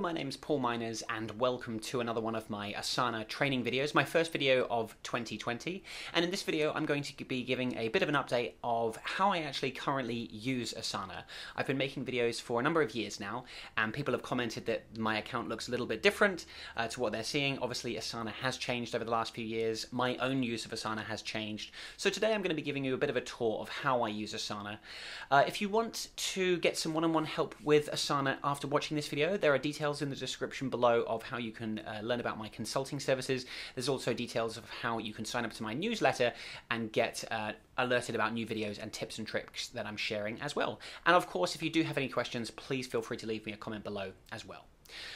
my name's Paul Minors and welcome to another one of my Asana training videos, my first video of 2020. And in this video, I'm going to be giving a bit of an update of how I actually currently use Asana. I've been making videos for a number of years now, and people have commented that my account looks a little bit different uh, to what they're seeing. Obviously, Asana has changed over the last few years. My own use of Asana has changed. So today I'm going to be giving you a bit of a tour of how I use Asana. Uh, if you want to get some one-on-one help with Asana after watching this video, there are details in the description below of how you can uh, learn about my consulting services. There's also details of how you can sign up to my newsletter and get uh, alerted about new videos and tips and tricks that I'm sharing as well. And of course, if you do have any questions, please feel free to leave me a comment below as well.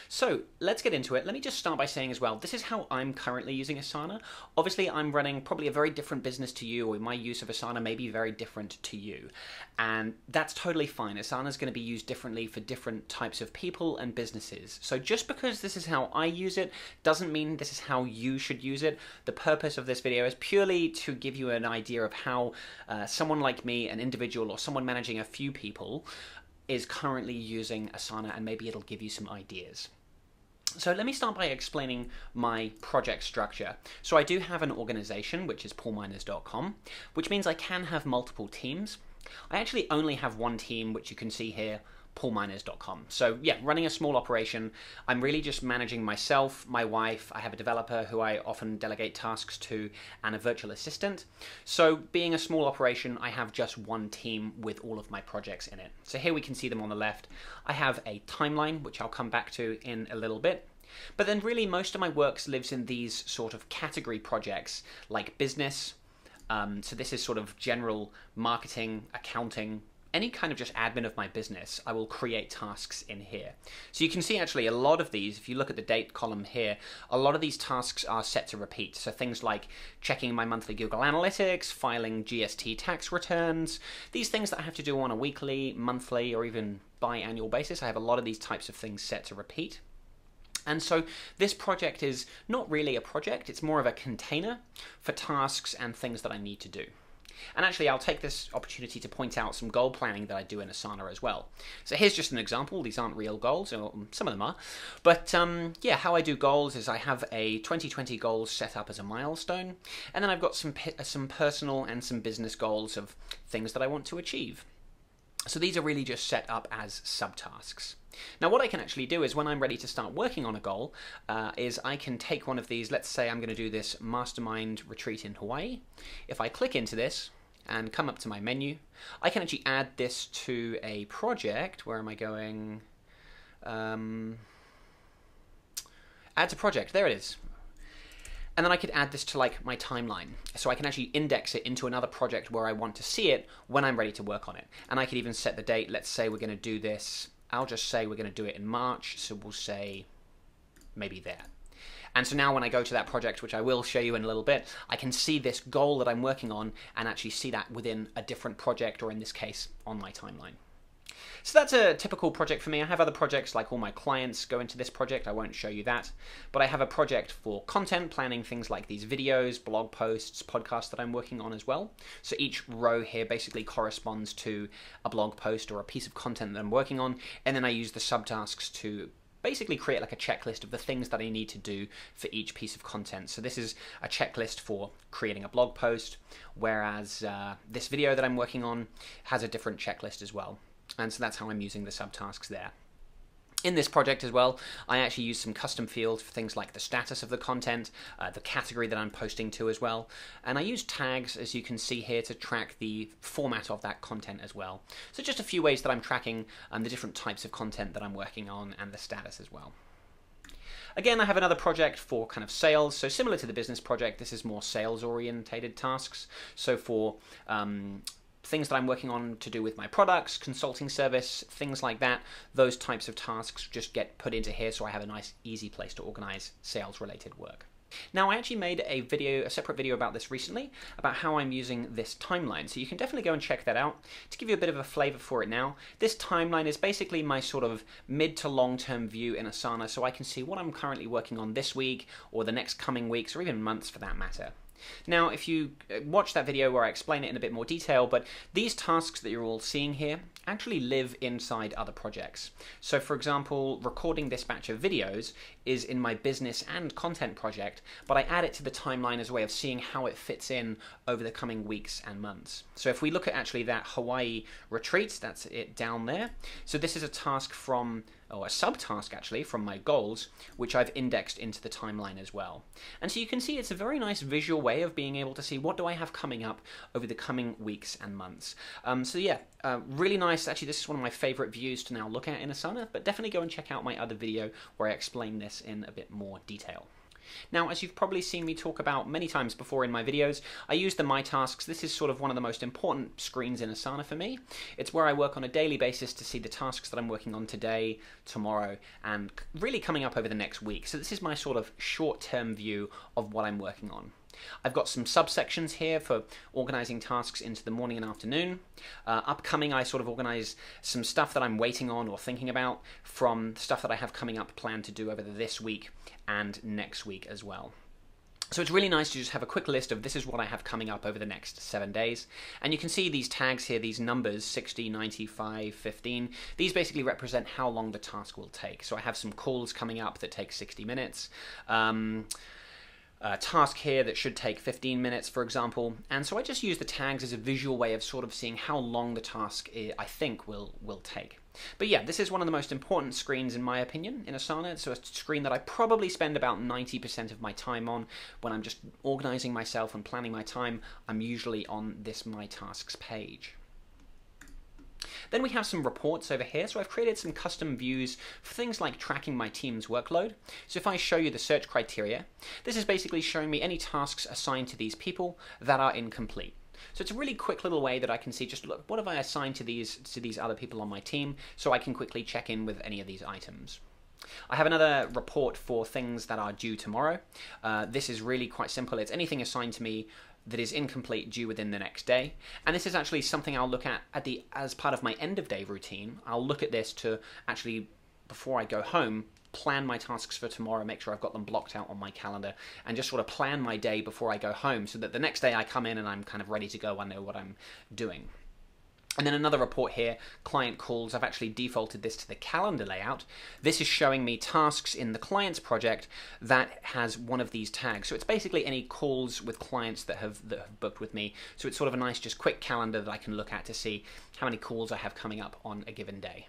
So let's get into it. Let me just start by saying as well, this is how I'm currently using Asana. Obviously, I'm running probably a very different business to you, or my use of Asana may be very different to you. And that's totally fine. Asana is going to be used differently for different types of people and businesses. So just because this is how I use it, doesn't mean this is how you should use it. The purpose of this video is purely to give you an idea of how uh, someone like me, an individual, or someone managing a few people, is currently using Asana and maybe it'll give you some ideas. So let me start by explaining my project structure. So I do have an organization, which is paulminors.com, which means I can have multiple teams. I actually only have one team, which you can see here, paulminors.com. So yeah, running a small operation, I'm really just managing myself, my wife, I have a developer who I often delegate tasks to, and a virtual assistant. So being a small operation, I have just one team with all of my projects in it. So here we can see them on the left. I have a timeline, which I'll come back to in a little bit. But then really most of my works lives in these sort of category projects like business, um, so this is sort of general marketing, accounting, any kind of just admin of my business, I will create tasks in here. So you can see actually a lot of these, if you look at the date column here, a lot of these tasks are set to repeat. So things like checking my monthly Google Analytics, filing GST tax returns, these things that I have to do on a weekly, monthly, or even biannual basis. I have a lot of these types of things set to repeat. And so this project is not really a project, it's more of a container for tasks and things that I need to do. And actually, I'll take this opportunity to point out some goal planning that I do in Asana as well. So here's just an example. These aren't real goals, or some of them are. But um, yeah, how I do goals is I have a 2020 goals set up as a milestone, and then I've got some some personal and some business goals of things that I want to achieve. So these are really just set up as subtasks. Now what I can actually do is when I'm ready to start working on a goal uh, is I can take one of these, let's say I'm going to do this mastermind retreat in Hawaii. If I click into this and come up to my menu, I can actually add this to a project. Where am I going? Um, add to project, there it is. And then I could add this to like my timeline. So I can actually index it into another project where I want to see it when I'm ready to work on it. And I could even set the date. Let's say we're going to do this. I'll just say we're going to do it in March. So we'll say maybe there. And so now when I go to that project, which I will show you in a little bit, I can see this goal that I'm working on and actually see that within a different project, or in this case, on my timeline. So that's a typical project for me. I have other projects like all my clients go into this project. I won't show you that. But I have a project for content, planning things like these videos, blog posts, podcasts that I'm working on as well. So each row here basically corresponds to a blog post or a piece of content that I'm working on. And then I use the subtasks to basically create like a checklist of the things that I need to do for each piece of content. So this is a checklist for creating a blog post, whereas uh, this video that I'm working on has a different checklist as well. And so that's how I'm using the subtasks there. In this project as well, I actually use some custom fields for things like the status of the content, uh, the category that I'm posting to as well, and I use tags, as you can see here, to track the format of that content as well. So just a few ways that I'm tracking um, the different types of content that I'm working on and the status as well. Again, I have another project for kind of sales. So similar to the business project, this is more sales orientated tasks. So for um, things that I'm working on to do with my products, consulting service, things like that, those types of tasks just get put into here so I have a nice easy place to organize sales related work. Now I actually made a video, a separate video about this recently, about how I'm using this timeline. So you can definitely go and check that out. To give you a bit of a flavor for it now, this timeline is basically my sort of mid to long term view in Asana so I can see what I'm currently working on this week or the next coming weeks or even months for that matter. Now, if you uh, watch that video where I explain it in a bit more detail, but these tasks that you're all seeing here actually live inside other projects. So for example, recording this batch of videos is in my business and content project, but I add it to the timeline as a way of seeing how it fits in over the coming weeks and months. So if we look at actually that Hawaii retreat, that's it down there. So this is a task from or a subtask actually from my goals, which I've indexed into the timeline as well. And so you can see it's a very nice visual way of being able to see what do I have coming up over the coming weeks and months. Um, so yeah, uh, really nice. Actually, this is one of my favorite views to now look at in Asana, but definitely go and check out my other video where I explain this in a bit more detail. Now, as you've probably seen me talk about many times before in my videos, I use the My Tasks. This is sort of one of the most important screens in Asana for me. It's where I work on a daily basis to see the tasks that I'm working on today, tomorrow, and really coming up over the next week. So this is my sort of short-term view of what I'm working on. I've got some subsections here for organizing tasks into the morning and afternoon. Uh, upcoming, I sort of organize some stuff that I'm waiting on or thinking about from stuff that I have coming up planned to do over this week and next week as well. So it's really nice to just have a quick list of this is what I have coming up over the next seven days. And you can see these tags here, these numbers 60, 95, 15. These basically represent how long the task will take. So I have some calls coming up that take 60 minutes. Um, a task here that should take 15 minutes, for example. And so I just use the tags as a visual way of sort of seeing how long the task I think will, will take. But yeah, this is one of the most important screens in my opinion in Asana. It's a screen that I probably spend about 90% of my time on. When I'm just organizing myself and planning my time, I'm usually on this My Tasks page. Then we have some reports over here. So I've created some custom views for things like tracking my team's workload. So if I show you the search criteria, this is basically showing me any tasks assigned to these people that are incomplete. So it's a really quick little way that I can see just look what have I assigned to these to these other people on my team so I can quickly check in with any of these items. I have another report for things that are due tomorrow. Uh, this is really quite simple. It's anything assigned to me that is incomplete due within the next day. And this is actually something I'll look at at the as part of my end of day routine. I'll look at this to actually before I go home plan my tasks for tomorrow, make sure I've got them blocked out on my calendar, and just sort of plan my day before I go home so that the next day I come in and I'm kind of ready to go, I know what I'm doing. And then another report here, client calls. I've actually defaulted this to the calendar layout. This is showing me tasks in the client's project that has one of these tags. So it's basically any calls with clients that have, that have booked with me. So it's sort of a nice, just quick calendar that I can look at to see how many calls I have coming up on a given day.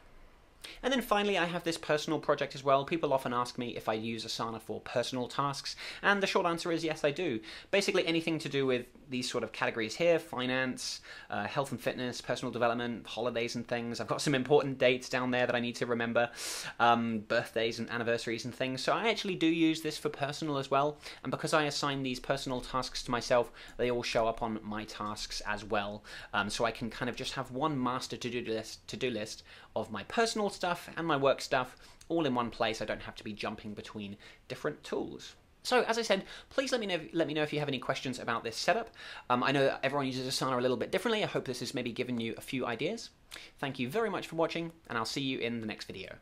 And then finally, I have this personal project as well. People often ask me if I use Asana for personal tasks, and the short answer is yes, I do. Basically, anything to do with these sort of categories here finance, uh, health and fitness, personal development, holidays and things. I've got some important dates down there that I need to remember, um, birthdays and anniversaries and things. So I actually do use this for personal as well. And because I assign these personal tasks to myself, they all show up on my tasks as well. Um, so I can kind of just have one master to do list to do list of my personal stuff and my work stuff all in one place. I don't have to be jumping between different tools. So, as I said, please let me know let me know if you have any questions about this setup. Um, I know everyone uses Asana a little bit differently. I hope this has maybe given you a few ideas. Thank you very much for watching, and I'll see you in the next video.